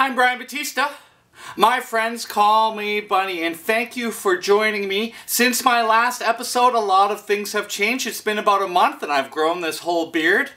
I'm Brian Batista. My friends call me Bunny and thank you for joining me. Since my last episode, a lot of things have changed. It's been about a month and I've grown this whole beard.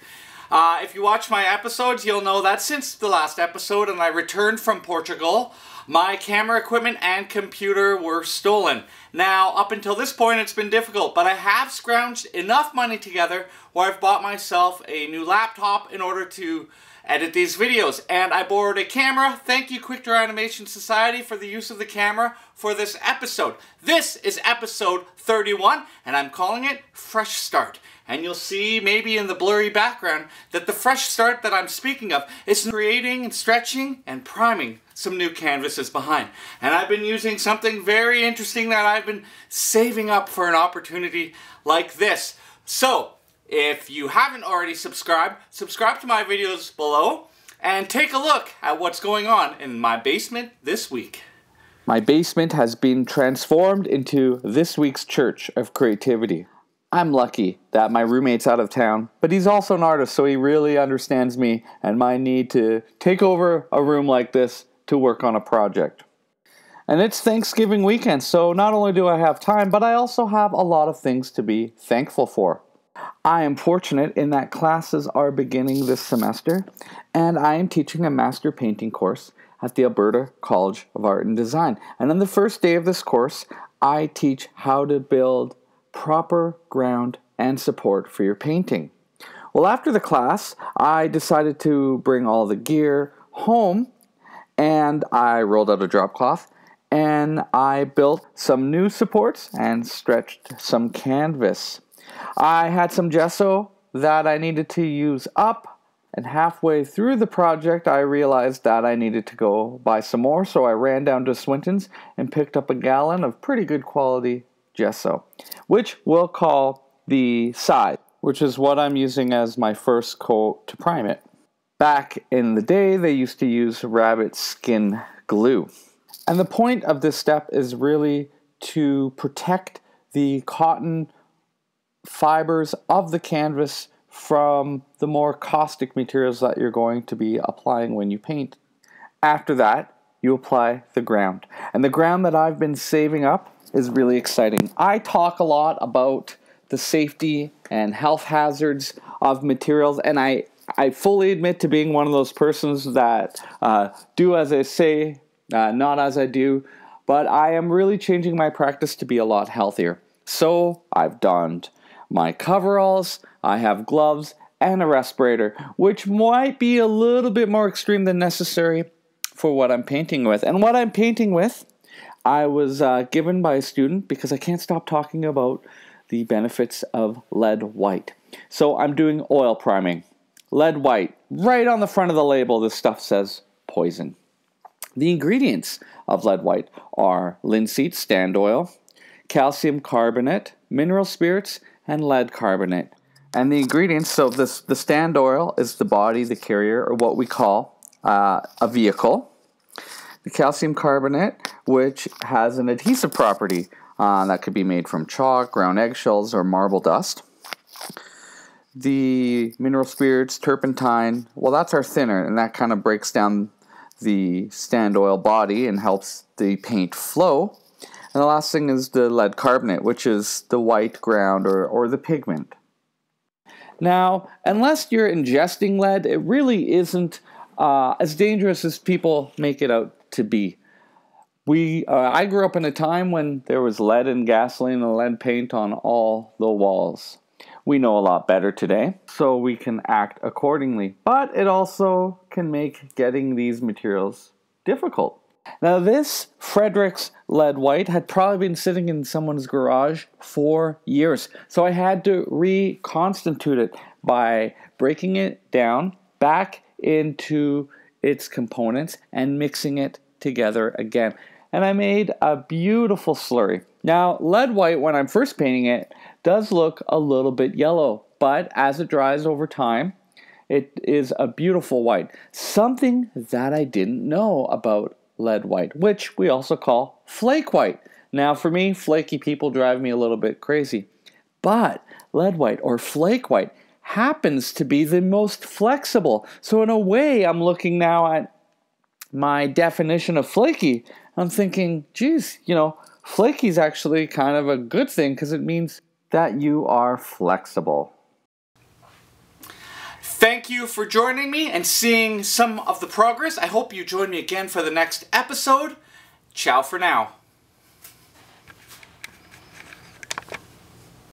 Uh, if you watch my episodes, you'll know that since the last episode and I returned from Portugal, my camera equipment and computer were stolen. Now, up until this point, it's been difficult, but I have scrounged enough money together where I've bought myself a new laptop in order to edit these videos. And I borrowed a camera. Thank you, Quick Draw Animation Society, for the use of the camera for this episode. This is episode 31, and I'm calling it Fresh Start. And you'll see maybe in the blurry background that the fresh start that I'm speaking of is creating and stretching and priming some new canvases behind. And I've been using something very interesting that I've been saving up for an opportunity like this. So, if you haven't already subscribed, subscribe to my videos below and take a look at what's going on in my basement this week. My basement has been transformed into this week's church of creativity. I'm lucky that my roommate's out of town, but he's also an artist, so he really understands me and my need to take over a room like this to work on a project. And it's Thanksgiving weekend, so not only do I have time, but I also have a lot of things to be thankful for. I am fortunate in that classes are beginning this semester, and I am teaching a master painting course at the Alberta College of Art and Design. And on the first day of this course, I teach how to build proper ground and support for your painting. Well, after the class, I decided to bring all the gear home and I rolled out a drop cloth and I built some new supports and stretched some canvas. I had some gesso that I needed to use up, and halfway through the project, I realized that I needed to go buy some more, so I ran down to Swinton's and picked up a gallon of pretty good quality gesso, which we'll call the size, which is what I'm using as my first coat to prime it. Back in the day, they used to use rabbit skin glue. And the point of this step is really to protect the cotton fibers of the canvas from the more caustic materials that you're going to be applying when you paint. After that, you apply the ground. And the ground that I've been saving up is really exciting. I talk a lot about the safety and health hazards of materials, and I, I fully admit to being one of those persons that uh, do as I say, uh, not as I do, but I am really changing my practice to be a lot healthier. So I've donned my coveralls, I have gloves, and a respirator, which might be a little bit more extreme than necessary for what I'm painting with. And what I'm painting with, I was uh, given by a student because I can't stop talking about the benefits of lead white. So I'm doing oil priming. Lead white, right on the front of the label, this stuff says poison. The ingredients of lead white are linseed stand oil, calcium carbonate, mineral spirits, and lead carbonate. And the ingredients, so this the stand oil is the body, the carrier, or what we call uh, a vehicle. The calcium carbonate, which has an adhesive property uh, that could be made from chalk, ground eggshells, or marble dust. The mineral spirits, turpentine, well, that's our thinner, and that kind of breaks down the stand oil body and helps the paint flow. And the last thing is the lead carbonate, which is the white ground or, or the pigment. Now, unless you're ingesting lead, it really isn't uh, as dangerous as people make it out to be. We, uh, I grew up in a time when there was lead and gasoline and lead paint on all the walls. We know a lot better today, so we can act accordingly. But it also can make getting these materials difficult. Now, this Fredrix lead white had probably been sitting in someone's garage for years. So I had to reconstitute it by breaking it down back into its components and mixing it together again. And I made a beautiful slurry. Now, lead white, when I'm first painting it, does look a little bit yellow, but as it dries over time, it is a beautiful white. Something that I didn't know about lead white, which we also call flake white. Now, for me, flaky people drive me a little bit crazy. But lead white or flake white happens to be the most flexible. So, in a way, I'm looking now at my definition of flaky. I'm thinking, geez, you know, flaky is actually kind of a good thing because it means that you are flexible. Thank you for joining me and seeing some of the progress. I hope you join me again for the next episode. Ciao for now.